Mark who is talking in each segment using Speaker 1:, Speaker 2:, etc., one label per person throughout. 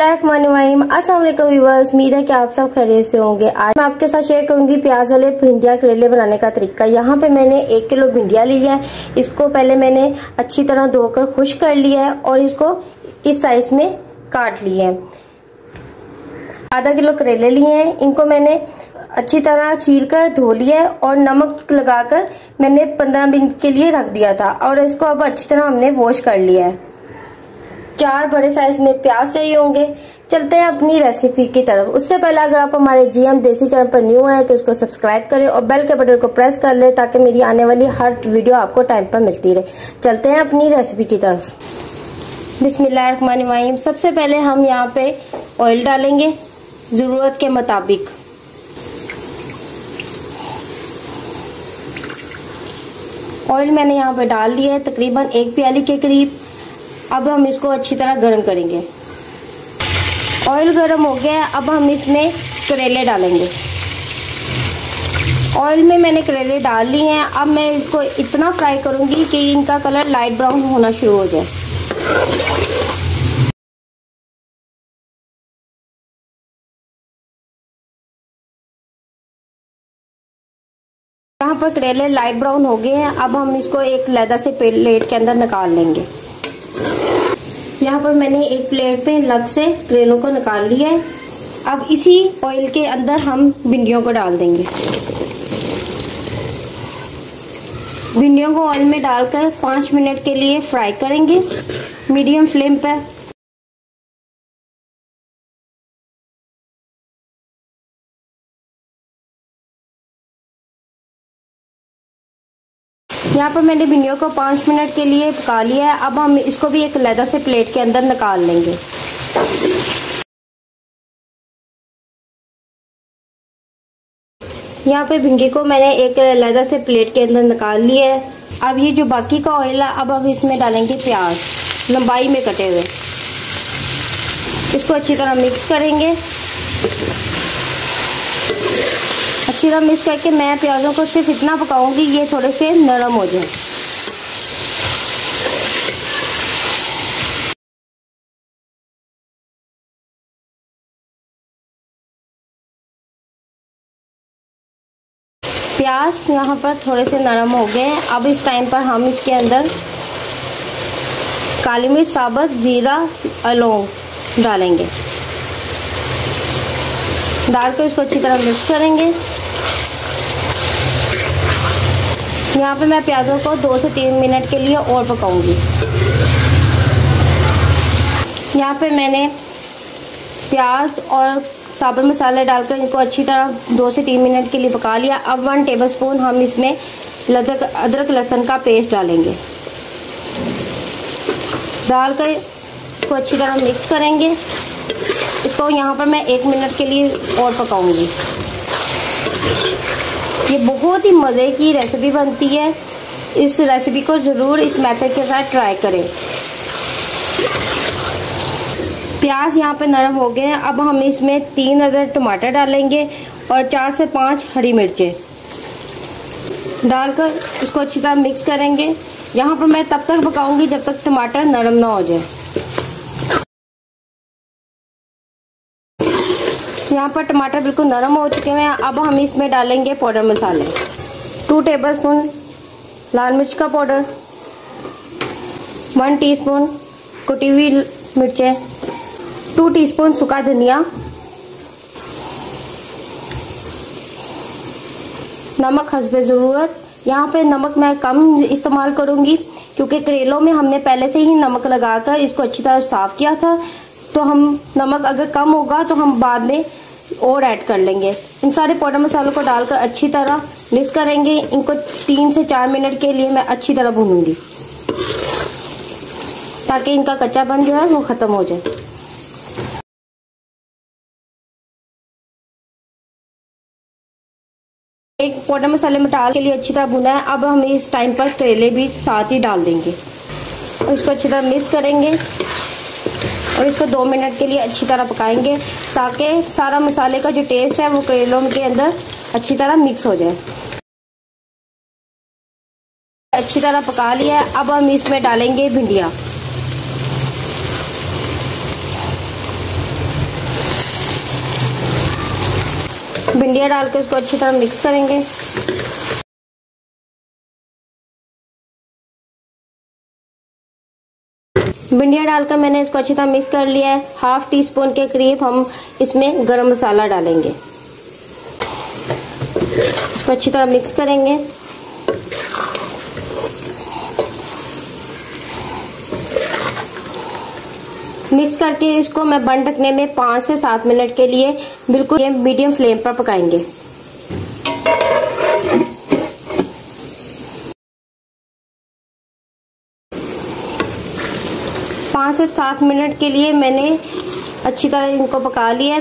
Speaker 1: अस्सलाम उम्मीद है कि आप सब खैरियत से होंगे। आज मैं आपके साथ शेयर करूँगी प्याज वाले भिंडिया करेले बनाने का तरीका। यहाँ पे मैंने एक किलो भिंडिया लिया है। इसको पहले मैंने अच्छी तरह धोकर खुश कर लिया है और इसको इस साइज़ में काट लिया है। आधा किलो करेले लिए हैं। इनको मैंने अच्छी तरह छील कर धो लिया और नमक लगाकर मैंने पंद्रह मिनट के लिए रख दिया था और इसको अब अच्छी तरह हमने वॉश कर लिया है। चार बड़े साइज़ में प्याज चाहिए होंगे। चलते हैं अपनी रेसिपी की तरफ़। उससे पहले अगर आप हमारे जीएम देसी चैनल पर न्यू है तो इसको सब्सक्राइब करें और बेल के बटन को प्रेस कर ले, ताकि मेरी आने वाली हर वीडियो आपको टाइम पर मिलती रहे। चलते हैं अपनी रेसिपी की तरफ़। बिस्मिल्लाहिर्रहमानिर्रहीम। सबसे पहले हम यहाँ पे ऑयल डालेंगे, ज़रूरत के मुताबिक। ऑयल मैंने यहाँ पे डाल दिया है, तकरीबन एक प्याली के करीब। अब हम इसको अच्छी तरह गर्म करेंगे। ऑयल गर्म हो गया है अब हम इसमें करेले डालेंगे। ऑयल में मैंने करेले डाल लिए हैं, अब मैं इसको इतना फ्राई करूँगी कि इनका कलर लाइट ब्राउन होना शुरू हो जाए। यहाँ पर करेले लाइट ब्राउन हो गए हैं, अब हम इसको एक लैदा से प्लेट के अंदर निकाल लेंगे। यहाँ पर मैंने एक प्लेट में लग से करेलों को निकाल लिया है। अब इसी ऑयल के अंदर हम भिंडियों को डाल देंगे। भिंडियों को ऑयल में डालकर पाँच मिनट के लिए फ्राई करेंगे। मीडियम फ्लेम पर यहाँ पर मैंने भिंडियों को पाँच मिनट के लिए पका लिया है। अब हम इसको भी एक लेदर से प्लेट के अंदर निकाल लेंगे। यहाँ पे भिंडी को मैंने एक लेदर से प्लेट के अंदर निकाल लिया है। अब ये जो बाकी का ऑयल है, अब हम इसमें डालेंगे प्याज। लंबाई में कटे हुए। इसको अच्छी तरह मिक्स करेंगे। तरह मिक्स करके मैं प्याजों को सिर्फ़ इतना पकाऊँगी, ये थोड़े से नरम हो जाए। प्याज यहाँ पर थोड़े से नरम हो गए हैं। अब इस टाइम पर हम इसके अंदर काली मिर्च, साबुत, जीरा अलौंग डालेंगे। डाल डालकर इसको अच्छी तरह मिक्स करेंगे। यहाँ पे मैं प्याज़ों को दो से तीन मिनट के लिए और पकाऊँगी। यहाँ पे मैंने प्याज और साबुत मसाले डालकर इनको अच्छी तरह दो से तीन मिनट के लिए पका लिया। अब वन टेबलस्पून हम इसमें लदक, अदरक, लहसुन का पेस्ट डालेंगे। डालकर इसको अच्छी तरह मिक्स करेंगे। इसको यहाँ पर मैं एक मिनट के लिए और पकाऊँगी। ये बहुत ही मज़े की रेसिपी बनती है। इस रेसिपी को ज़रूर इस मेथड के साथ ट्राई करें। प्याज यहाँ पे नरम हो गए हैं। अब हम इसमें तीन अदर टमाटर डालेंगे और चार से पाँच हरी मिर्चें। डालकर इसको अच्छी तरह मिक्स करेंगे। यहाँ पर मैं तब तक पकाऊँगी जब तक टमाटर नरम ना हो जाए। यहाँ पर टमाटर बिल्कुल नरम हो चुके हैं। अब हम इसमें डालेंगे पाउडर मसाले। टू टेबल स्पून लाल मिर्च का पाउडर वन टीस्पून कुटी हुई मिर्चें टू टीस्पून सूखा धनिया, नमक हसबे ज़रूरत। यहाँ पे नमक मैं कम इस्तेमाल करूँगी, क्योंकि करेलों में हमने पहले से ही नमक लगाकर इसको अच्छी तरह साफ़ किया था। तो हम नमक अगर कम होगा तो हम बाद में और ऐड कर लेंगे। इन सारे पाउडर मसालों को डालकर अच्छी तरह मिक्स करेंगे। इनको तीन से चार मिनट के लिए मैं अच्छी तरह भूनूँगी। ताकि इनका कच्चा बन जो है वो खत्म हो जाए। एक पाउडर मसाले में डाल के लिए अच्छी तरह भुना है। अब हम इस टाइम पर करेले भी साथ ही डाल देंगे। और इसको अच्छी तरह मिक्स करेंगे। और इसको दो मिनट के लिए अच्छी तरह पकाएँगे ताकि सारा मसाले का जो टेस्ट है वो करेलों के अंदर अच्छी तरह मिक्स हो जाए। अच्छी तरह पका लिया है। अब हम इसमें डालेंगे भिंडिया। भिंडिया डाल के इसको अच्छी तरह मिक्स करेंगे। भिंडिया डालकर मैंने इसको अच्छी तरह मिक्स कर लिया है। हाफ़ टी स्पून के करीब हम इसमें गरम मसाला डालेंगे। इसको अच्छी तरह मिक्स करेंगे। मिक्स करके इसको मैं बंद रखने में पाँच से सात मिनट के लिए बिल्कुल मीडियम फ्लेम पर पकाएँगे। से सात मिनट के लिए मैंने अच्छी तरह इनको पका लिया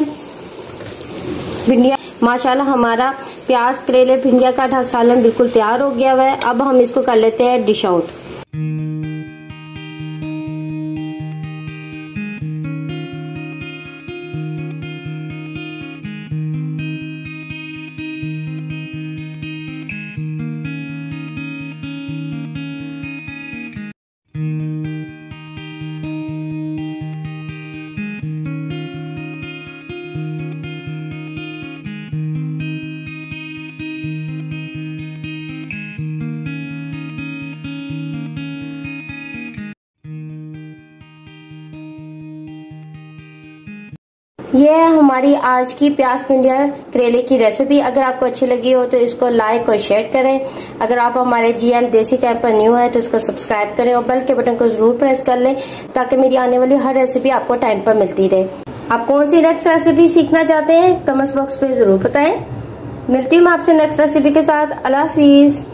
Speaker 1: भिंडिया, माशाल्लाह हमारा प्याज करेले भिंडिया का सालन बिल्कुल तैयार हो गया हुआ है। अब हम इसको कर लेते हैं डिश आउट ये है हमारी आज की प्याज पिंडिया करेले की रेसिपी अगर आपको अच्छी लगी हो तो इसको लाइक और शेयर करें। अगर आप हमारे जीएम देसी चैनल पर न्यू है तो इसको सब्सक्राइब करें और बेल के बटन को ज़रूर प्रेस कर लें ताकि मेरी आने वाली हर रेसिपी आपको टाइम पर मिलती रहे। आप कौन सी नेक्स्ट रेसिपी सीखना चाहते हैं? कमेंट बॉक्स पे ज़रूर बताएँ। मिलती हूँ मैं आपसे नेक्स्ट रेसिपी के साथ। अल्लाह हाफिज।